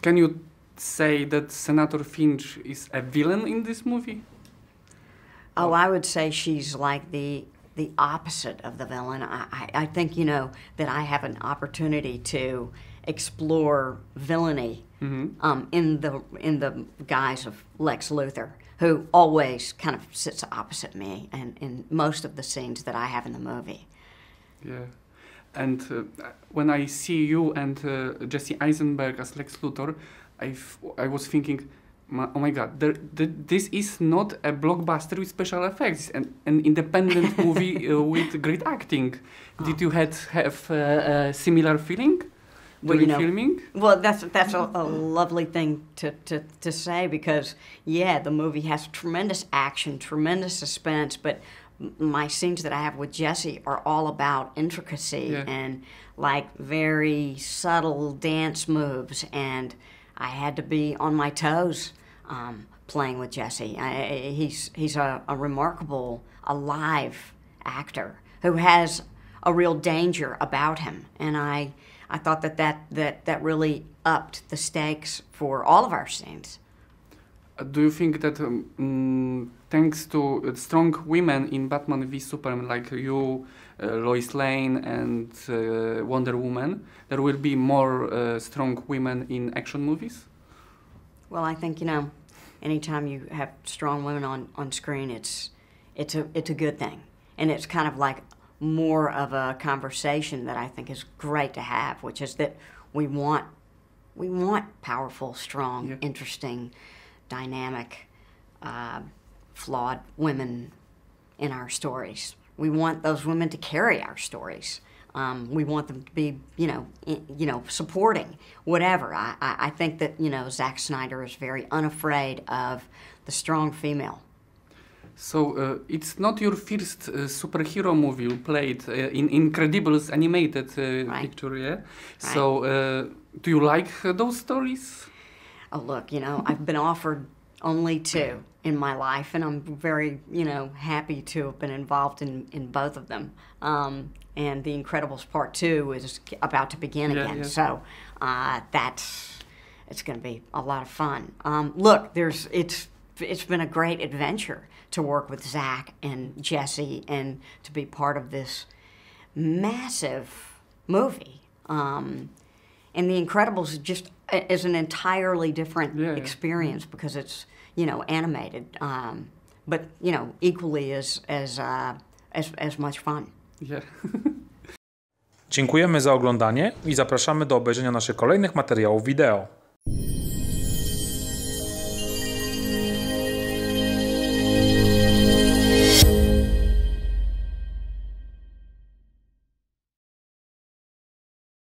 Can you say that Senator Finch is a villain in this movie? Oh, I would say she's like the the opposite of the villain. I, I, think you know that I have an opportunity to explore villainy um, in the in the guise of Lex Luthor, who always kind of sits opposite me, and in most of the scenes that I have in the movie. Yeah. And uh, when I see you and uh, Jesse Eisenberg as Lex Luthor, I, I was thinking, oh my god, there, th this is not a blockbuster with special effects, and an independent movie uh, with great acting. Did you had have uh, a similar feeling Well, you know, filming? Well, that's that's a, a lovely thing to, to, to say because yeah, the movie has tremendous action, tremendous suspense, but my scenes that I have with Jesse are all about intricacy Yeah. and like very subtle dance moves, and I had to be on my toes um, playing with Jesse. I, he's he's a, a remarkable, alive actor who has a real danger about him, and I I thought that that that, that really upped the stakes for all of our scenes. Do you think that um, thanks to uh, strong women in Batman v Superman, like you, uh, Lois Lane, and uh, Wonder Woman, there will be more uh, strong women in action movies? Well, I think you know, anytime you have strong women on, on screen, it's it's a it's a good thing, and it's kind of like more of a conversation that I think is great to have, which is that we want we want powerful, strong, Yeah. interesting, dynamic, uh, flawed women in our stories. We want those women to carry our stories. Um, we want them to be, you know, i- you know, supporting whatever. I, I, I think that you know Zack Snyder is very unafraid of the strong female. So uh, it's not your first uh, superhero movie you played uh, in Incredibles animated uh, Right. picture, yeah. So uh, do you like uh, those stories? Oh, look, you know, I've been offered only two in my life, and I'm very, you know, happy to have been involved in, in both of them. Um, and The Incredibles Part Two is about to begin Yeah, again, yeah. so uh, that's it's going to be a lot of fun. Um, look, there's it's it's been a great adventure to work with Zack and Jesse and to be part of this massive movie. Um, and The Incredibles is just is an entirely different Yeah, yeah. experience because it's you know animated, um, but you know equally as as uh, as as much fun. Yeah. Dziękujemy za oglądanie i zapraszamy do obejrzenia naszych kolejnych materiałów wideo.